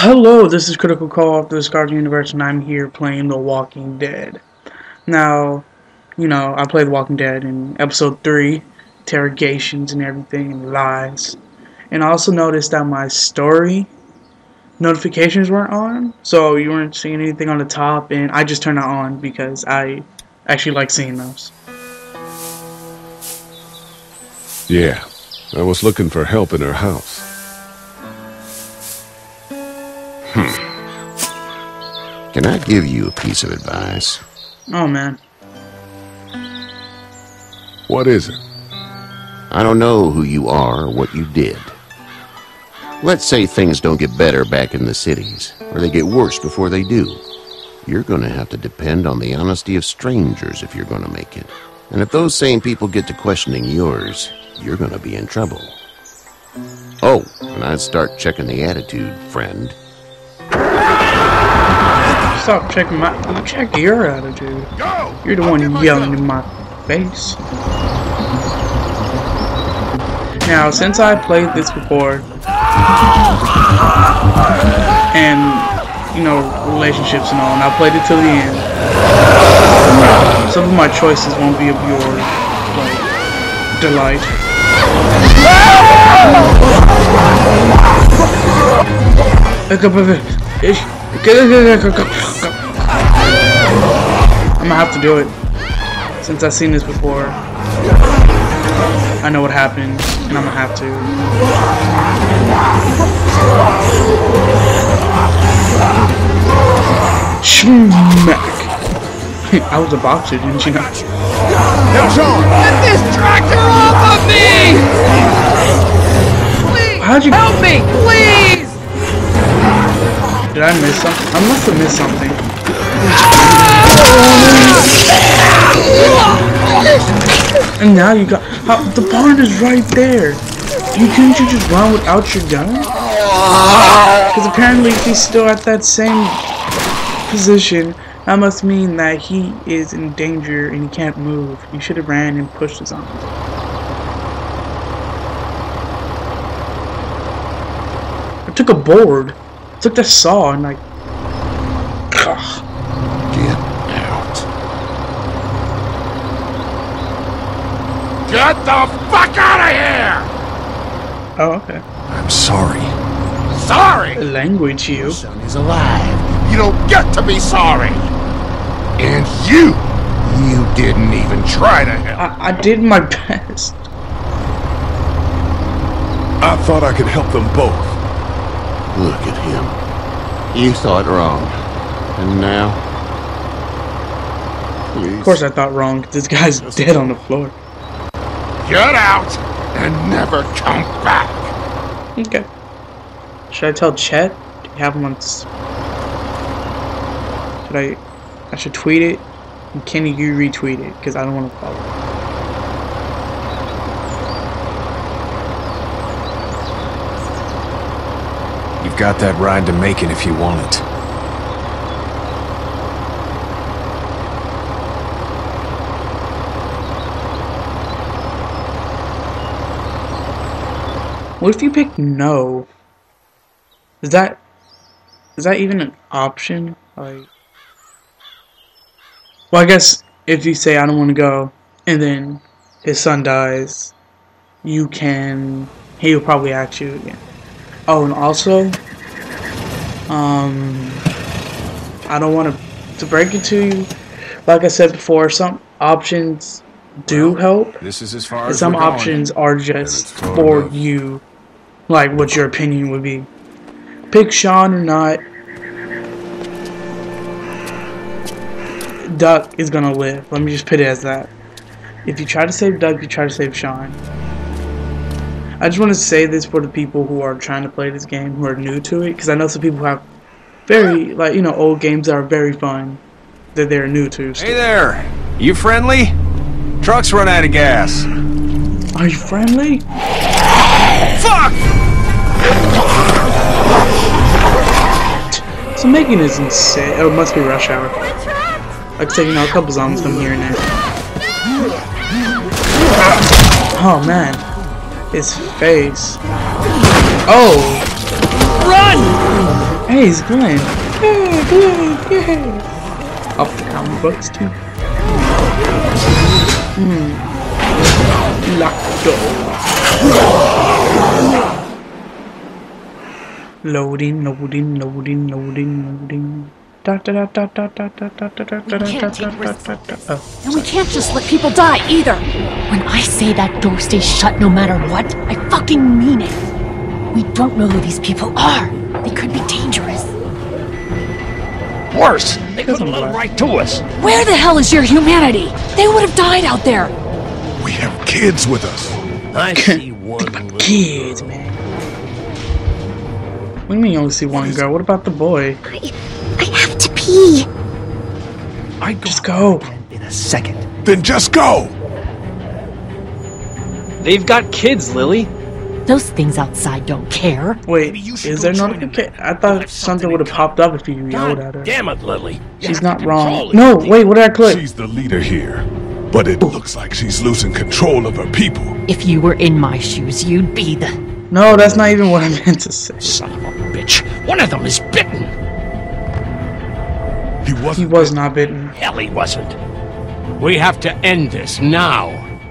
Hello, this is Critical Call of the Scarlet Universe, and I'm here playing The Walking Dead. Now, you know, I played The Walking Dead in episode 3, interrogations and everything, and lies. And I also noticed that my story notifications weren't on, so you weren't seeing anything on the top, and I just turned that on because I actually like seeing those. Yeah, I was looking for help in her house. Can I give you a piece of advice? Oh man. What is it? I don't know who you are or what you did. Let's say things don't get better back in the cities, or they get worse before they do. You're going to have to depend on the honesty of strangers if you're going to make it. And if those same people get to questioning yours, you're going to be in trouble. Oh, and I'd start checking the attitude, friend. Stop checking my. Check your attitude. You're the one yelling in my face. Now, since I played this before, and you know relationships and all, and I played it till the end, some of my choices won't be of your like delight. I'm gonna have to do it. Since I've seen this before. I know what happened, and I'm gonna have to. Schmack! I was a boxer, didn't you know? Get this tractor off of me! Please How'd you- help me, please? Did I miss something? I must have missed something. And now you got how, the barn is right there. You couldn't you just run without your gun? Because apparently he's still at that same position, that must mean that he is in danger and he can't move. You should have ran and pushed his on. I took a board, took the saw, and like, ugh. Get out. Get the fuck out of here! oh okay. I'm sorry. Sorry! Language, you. Son is alive. You don't get to be sorry. And you, you didn't even try to help. I, I did my best. I thought I could help them both. Look at him. You thought wrong. And now? Please. Of course, I thought wrong. This guy's dead on the floor. Get out and never come back. Okay. Should I tell Chet? Do you have him on? Should I? I should tweet it. And Kenny, you retweet it because I don't want to follow. Got that ride to Macon if you want it. What if you pick no? Is that? Is that even an option? Like. Well, I guess if you say I don't want to go, and then his son dies, you can. He'll probably ask you again. Oh, and also, um, I don't want to to break it to you. Like I said before, some options do help, This is as far and as some we're going. options are just for enough. you, like what your opinion would be. Pick Shawn or not, Duck is gonna live. Let me just put it as that. If you try to save Duck, you try to save Shawn. I just want to say this for the people who are trying to play this game, who are new to it, because I know some people have very, like, you know, old games that are very fun that they're new to. Hey there! You friendly? Truck's run out of gas. Are you friendly? Fuck! So Megan is insane. Oh, it must be rush hour. Like you know, a couple zombies come here and there. Oh man, his face. Oh, Run! Hey, he's Glenn. Hey, Glenn, yeah. Up the comic books too. Hmm. Locked door. Loading, loading, loading, loading, loading. Da da da da da da da da da da da da can't da take da risks da like da. this. Oh, And we can't just let people die either. When I say that door stays shut no matter what, I fucking mean it. We don't know who these people are. They could be dangerous. Worse, they could Doesn't have let work. right to us. Where the hell is your humanity? They would have died out there. We have kids with us. I see one little kids, man. What do you mean you only see one girl? What about the boy? I, I have to pee. I go Just go. in a second. Then just go. They've got kids, Lilly. Those things outside don't care. Wait, you is there not a kid? I thought something something would have popped up if you yelled at her. damn it, Lilly. She's not wrong. No, wait, what did I click? She's the leader here. But it looks like she's losing control of her people. If you were in my shoes, you'd be the. No, that's not even what I meant to say. Son of a bitch. One of them is bitten. He wasn't. He was not bitten. Hell, he wasn't. We have to end this now.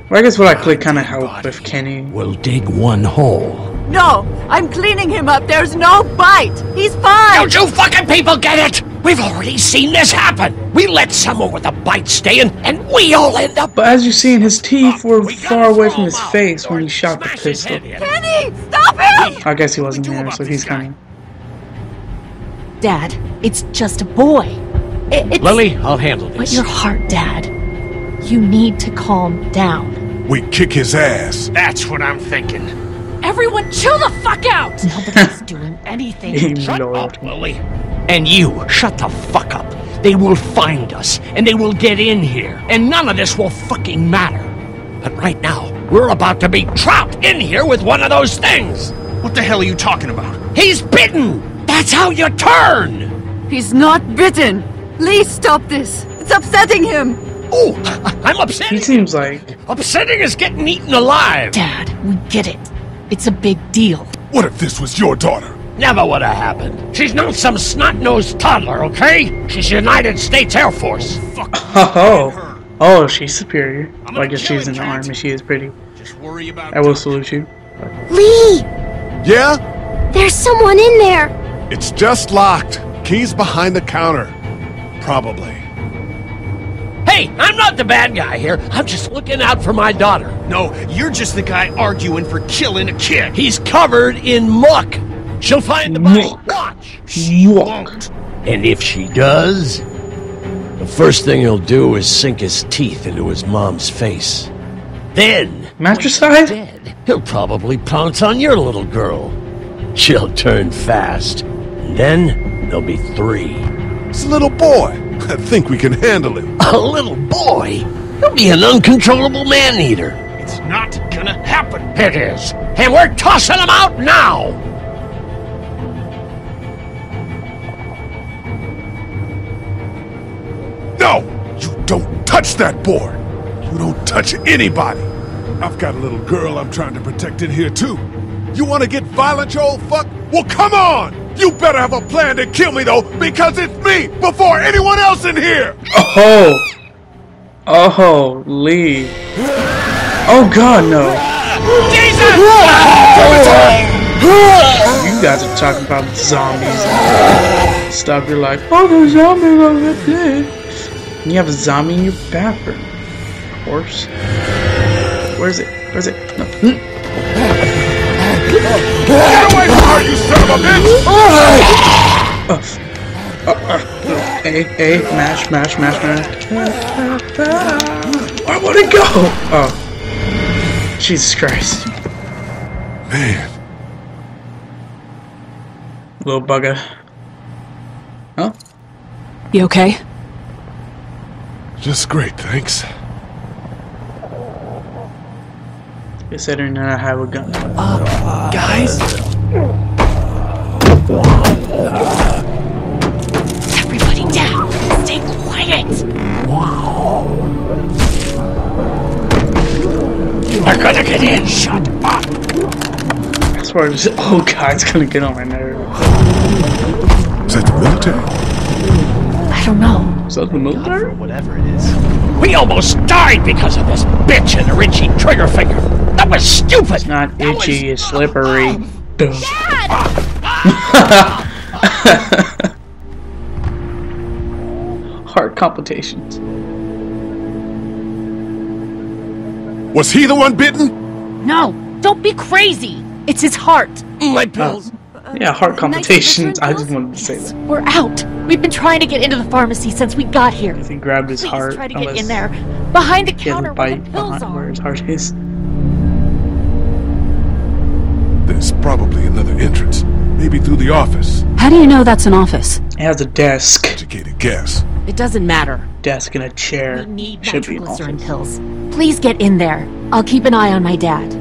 Well, I guess what I clicked kind of helped with Kenny. We'll dig one hole. No, I'm cleaning him up. There's no bite. He's fine. Don't you fucking people get it? We've already seen this happen. We let someone with a bite stay in, and we all end up. But as you see, his teeth were We far away from his face when he shot the pistol. Kenny, stop him! I guess he wasn't there, so he's coming. Dad, it's just a boy. It- it's- Lilly, I'll handle this. But your heart, Dad. You need to calm down. We kick his ass. That's what I'm thinking. Everyone, chill the fuck out! Nobody's doing anything. Shut ignored up. Lilly. And you, shut the fuck up. They will find us, and they will get in here, and none of this will fucking matter. But right now, we're about to be trapped in here with one of those things. What the hell are you talking about? He's bitten. That's how you turn. He's not bitten. Lee, stop this. It's upsetting him. Oh, I'm upsetting. He seems like Upsetting is getting eaten alive. Dad, we get it. It's a big deal. What if this was your daughter? Never would have happened. She's not some snot-nosed toddler, okay? She's United States Air Force. oh oh she's superior. Well, I guess she's in the Jax. army. She is pretty. Just worry about I will salute you. Lee, Yeah? there's someone in there. It's just locked. Key's behind the counter. Probably. Hey, I'm not the bad guy here. I'm just looking out for my daughter. No, you're just the guy arguing for killing a kid. He's covered in muck. She'll find the body. Muck. Watch. She won't. And if she does, the first thing he'll do is sink his teeth into his mom's face. Then, Matricide? dead, he'll probably pounce on your little girl. She'll turn fast. And then there'll be three. It's a little boy. I think we can handle him. A little boy? He'll be an uncontrollable man-eater. It's not gonna happen. It is. And we're tossing him out now! No! You don't touch that boy! You don't touch anybody! I've got a little girl I'm trying to protect in here, too. You want to get violent, you old fuck? Well, come on! You better have a plan to kill me, though, because it's me before anyone else in here! Oh. Oh, Lee. Oh God, no. Jesus! You guys are talking about zombies Stop stuff. You're like, oh, the zombies over there. And you have a zombie in your bathroom. Of course. Where's it? Where's it? No. Hmm. Hmm. Get away from her, you son of a bitch! Hey, hey, mash, mash, mash, mash. Where would it go? Oh. Jesus Christ. Man, Little bugger. Huh? You okay? just great, thanks. Considering that I have a gun. Guys, Everybody down! Stay quiet! We're gonna get in. Shut up. That's where I swear this old guy's gonna get on my nerves. Is that the military? I don't know. Is that the military? Whatever it is. We almost died because of this bitch and her itchy trigger finger. That was stupid. It's not That was- itchy, it's slippery. Duh. Heart complications. Was he the one bitten? No, don't be crazy. It's his heart. My pills. Uh, yeah, heart palpitations. I just wanted to say that. We're out. We've been trying to get into the pharmacy since we got here. He grabbed his Please heart, try to get in there. Behind the counter doesn't where the bite pills behind where his heart is. Probably another entrance. Maybe through the office. How do you know that's an office? It has a desk. Educated guess. It doesn't matter. Desk and a chair. We need Should be an nitroglycerin pills. Please get in there. I'll keep an eye on my dad.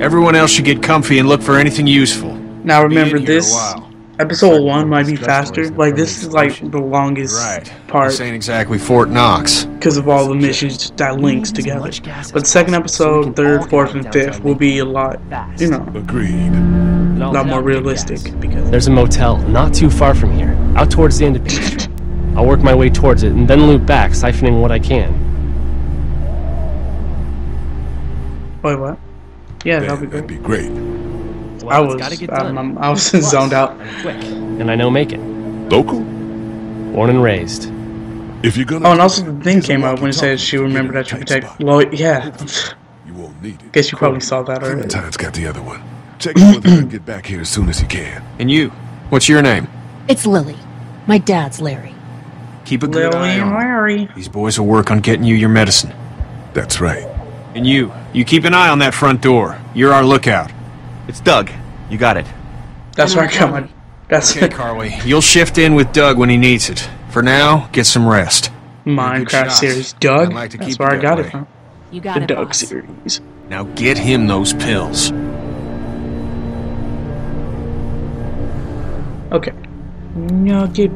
Everyone else should get comfy and look for anything useful. Now remember in here a this while. Episode one might be faster. Like this is like the longest Right. part This ain't exactly Fort Knox. because of all the missions that links together. But second episode, third, fourth, and fifth will be a lot, you know, Agreed. a lot more realistic because There's a motel not too far from here, out towards the end of Peachtree. I'll work my way towards it and then loop back, siphoning what I can. wait, what? Yeah, that'd be That'd be great. I it's was, gotta get I'm, done. I'm- I was Plus, zoned out. I'm quick, and I know Macon. Local? Born and raised. If you're gonna Oh, and also the thing came up when it said she remembered that you in a tight protect. spot. Well, yeah. You won't need it. Guess you probably saw that already. Clementine's got the other one. Check in with her and get back here as soon as you can. And you, what's your name? It's Lilly. My dad's Larry. Keep a good Lilly eye on. her. Larry. These boys will work on getting you your medicine. That's right. And you, you keep an eye on that front door. You're our lookout. It's Doug. You got it. That's where I got my. That's Okay, Carley. You'll shift in with Doug when he needs it. For now, get some rest. Minecraft series. Doug. I'd like to That's keep where I got that it from. You got The it, Doug boss. series. Now get him those pills. Okay. Nugget.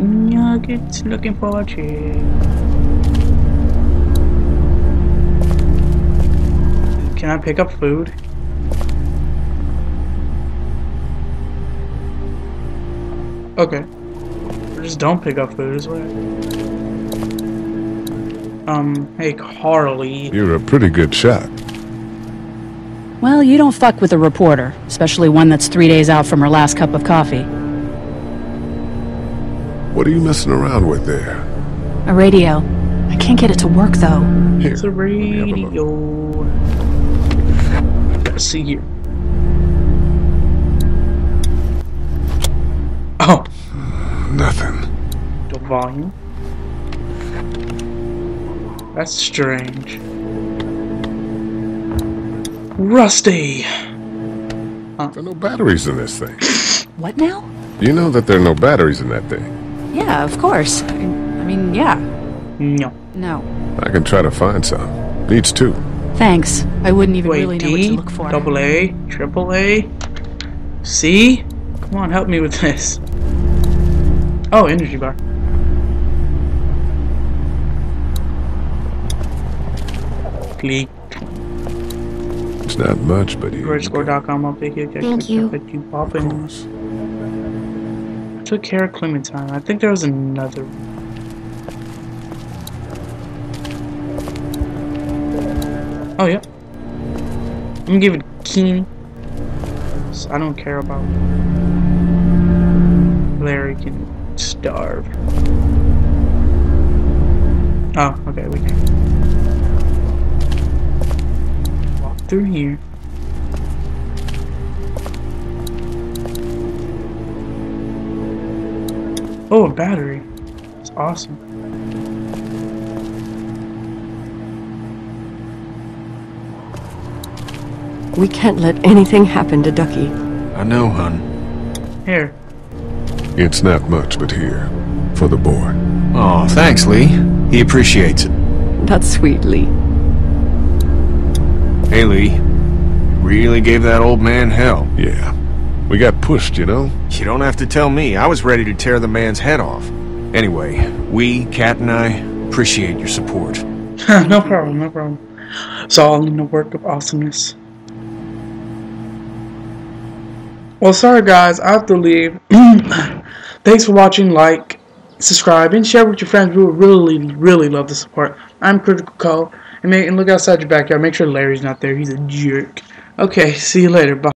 Nuggets looking for a chick. Can I pick up food? Okay. Or just don't pick up food as well. Um, hey Carley. You're a pretty good shot. Well, you don't fuck with a reporter, especially one that's three days out from her last cup of coffee. What are you messing around with there? A radio. I can't get it to work though. Here. It's a let me have a look. radio. Let's see here. Nothing. the volume. That's strange. Rusty. There are no batteries in this thing. What now? You know that there are no batteries in that thing. Yeah, of course. I, I mean, yeah. No. No. I can try to find some. Needs two. Thanks. I wouldn't even Wait, really know what to look for. double A, triple A, C? Come on, help me with this. Oh, energy bar. Click. It's not much, but here you go. Greatscore.com, I'll pick it. Thank you. But you pop in. course. Took care of Clementine. I think there was another. Oh, yeah. I'm gonna give it Keen. So I don't care about. Larry can starve. Oh, okay, we can. Walk through here. Oh, a battery. It's awesome. We can't let anything happen to Ducky. I know, hun. Here. It's not much, but here. For the boy. Oh, thanks, Lee. He appreciates it. That's sweet, Lee. Hey, Lee. Really gave that old man hell. Yeah. We got pushed, you know? You don't have to tell me. I was ready to tear the man's head off. Anyway, we, Kat and I, appreciate your support. no problem, no problem. It's all in the work of awesomeness. Well, sorry guys, I have to leave. Thank Thanks for watching. Like, subscribe, and share with your friends. We would really, really love the support. I'm Critical Co. And, and look outside your backyard. Make sure Larry's not there. He's a jerk. Okay, see you later. Bye.